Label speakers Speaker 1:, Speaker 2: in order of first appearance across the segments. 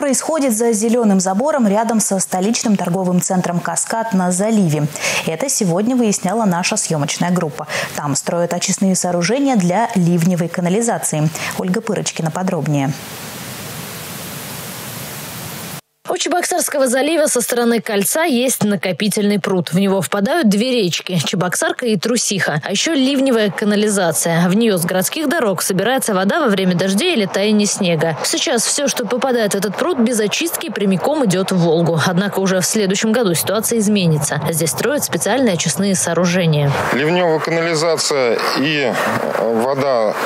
Speaker 1: происходит за зеленым забором рядом со столичным торговым центром «Каскад» на заливе. Это сегодня выясняла наша съемочная группа. Там строят очистные сооружения для ливневой канализации. Ольга Пырочкина подробнее.
Speaker 2: У Чебоксарского залива со стороны кольца есть накопительный пруд. В него впадают две речки – Чебоксарка и Трусиха. А еще ливневая канализация. В нее с городских дорог собирается вода во время дождей или таяния снега. Сейчас все, что попадает в этот пруд, без очистки прямиком идет в Волгу. Однако уже в следующем году ситуация изменится. Здесь строят специальные очистные сооружения.
Speaker 3: Ливневая канализация и вода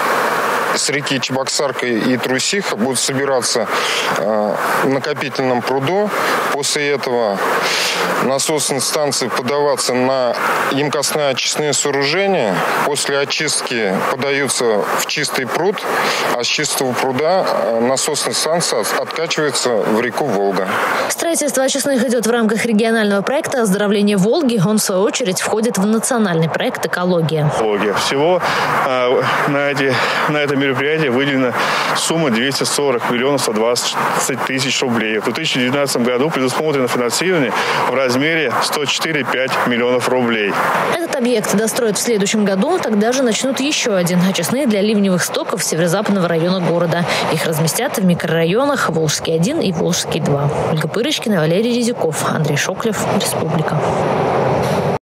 Speaker 3: с реки Чебоксарка и Трусиха будут собираться э, в накопительном пруду. После этого насосные станции подаваться на емкостные очистные сооружения. После очистки подаются в чистый пруд, а с чистого пруда э, насосная станция откачивается в реку Волга.
Speaker 2: Строительство очистных идет в рамках регионального проекта «Оздоровление Волги». Он, в свою очередь, входит в национальный проект «Экология».
Speaker 4: Всего э, на, эти, на это мероприятие выделена сумма 240 миллионов 120 тысяч рублей. В 2019 году предусмотрено финансирование в размере 104,5 миллионов рублей.
Speaker 2: Этот объект достроят в следующем году. Тогда же начнут еще один – очистные для ливневых стоков северо-западного района города. Их разместят в микрорайонах Волжский-1 и Волжский-2. Ольга Пырочкина, Валерий Резюков, Андрей Шоклев, Республика.